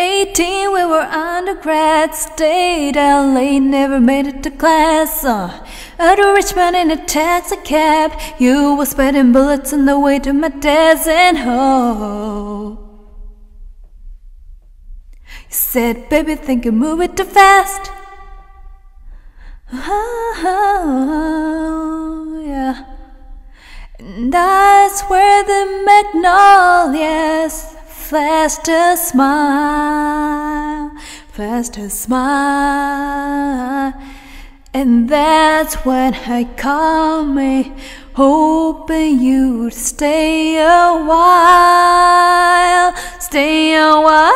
18, we were undergrads, stayed out late, never made it to class. Uh, out of Richmond in a taxi cab, you were spitting bullets on the way to my and home. You said, baby, think you move it too fast. Oh, yeah. And I swear the magnolias flashed a smile, flashed a smile. And that's when I call me, hoping you'd stay a while, stay a while.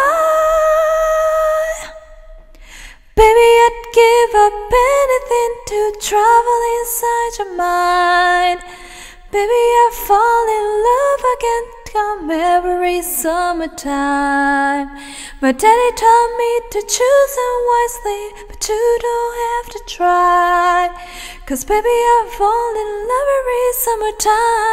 Baby, I'd give up anything to travel inside your mind. Baby, I fall in love again come every summertime. My daddy told me to choose wisely, but you don't have to try. Cause baby, I fall in love every summertime.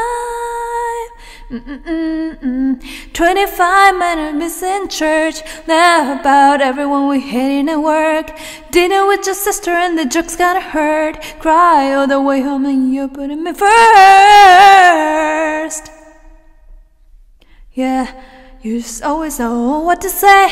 Mm-mm-mm-mm. 25 minutes missing church. Now about everyone we hating at work. Dinner with your sister and the jokes gotta hurt. Cry all the way home and you're putting me first. Yeah, you always know what to say.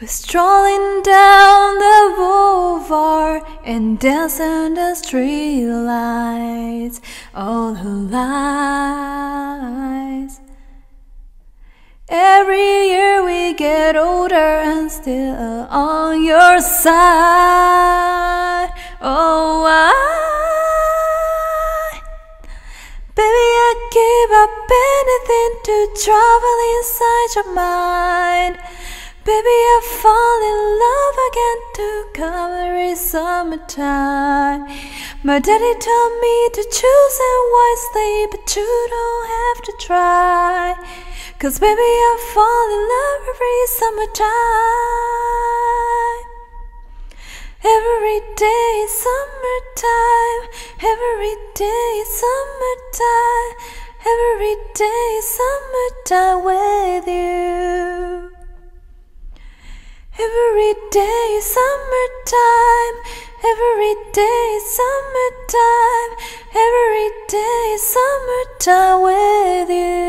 We're strolling down the boulevard and dancing the street lights, all the lights. Every year we get older and still on your side. Oh, up anything to travel inside your mind. Baby, I fall in love again to come every summertime. My daddy told me to choose it wisely, but you don't have to try. Cause baby, I fall in love every summertime. Every day is summertime. Every day is summertime. Every day is summertime with you. Every day is summertime. Every day is summertime. Every day summertime with you.